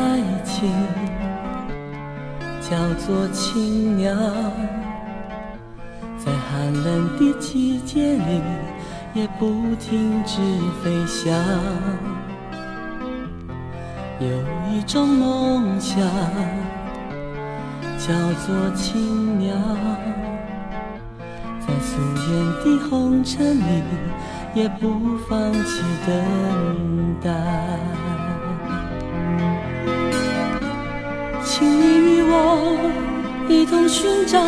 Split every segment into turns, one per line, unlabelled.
爱情叫做青鸟在寒冷的季节里也不停止飞翔有一种梦想叫做青鸟在素颜的红尘里也不放弃等待。请你与我一同寻找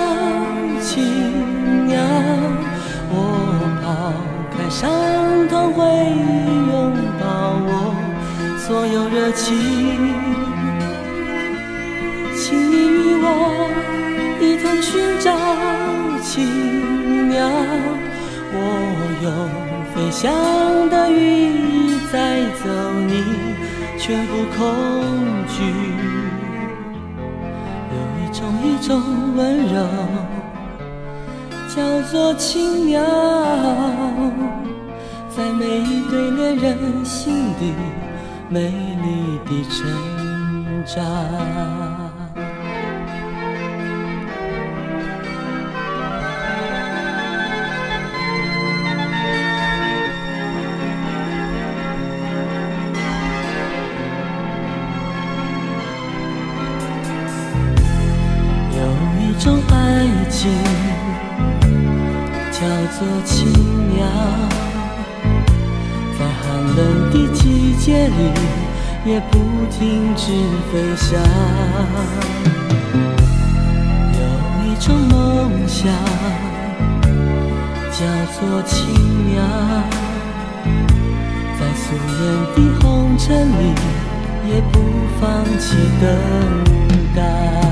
青鸟，我抛开伤痛，会拥抱我所有热情。请你与我一同寻找青鸟，我用飞翔的羽翼载走你全部空一种温柔，叫做青鸟，在每一对恋人心底美丽的成长。种爱情叫做青鸟，在寒冷的季节里也不停止飞翔。有一种梦想叫做青鸟，在素颜的红尘里也不放弃等待。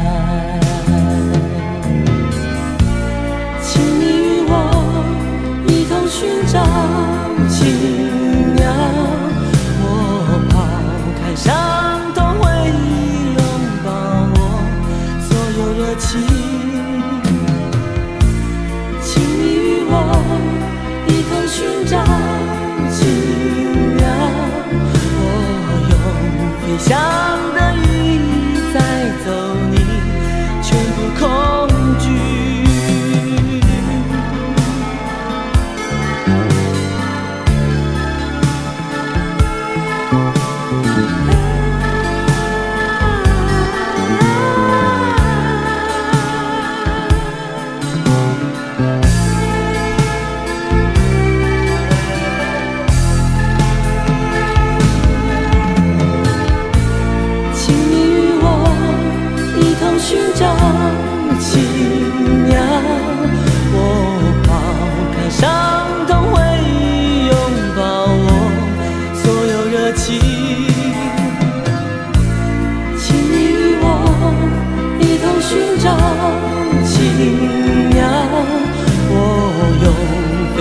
奇妙，我抛开伤痛回忆拥抱我所有热情，请你与我一同寻找奇妙，我用飞翔的。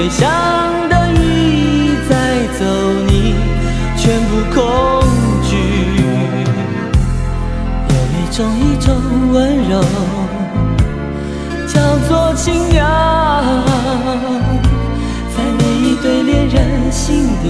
想的羽翼载走你全部恐惧，有一种一种温柔，叫做青鸟，在每一对恋人心底。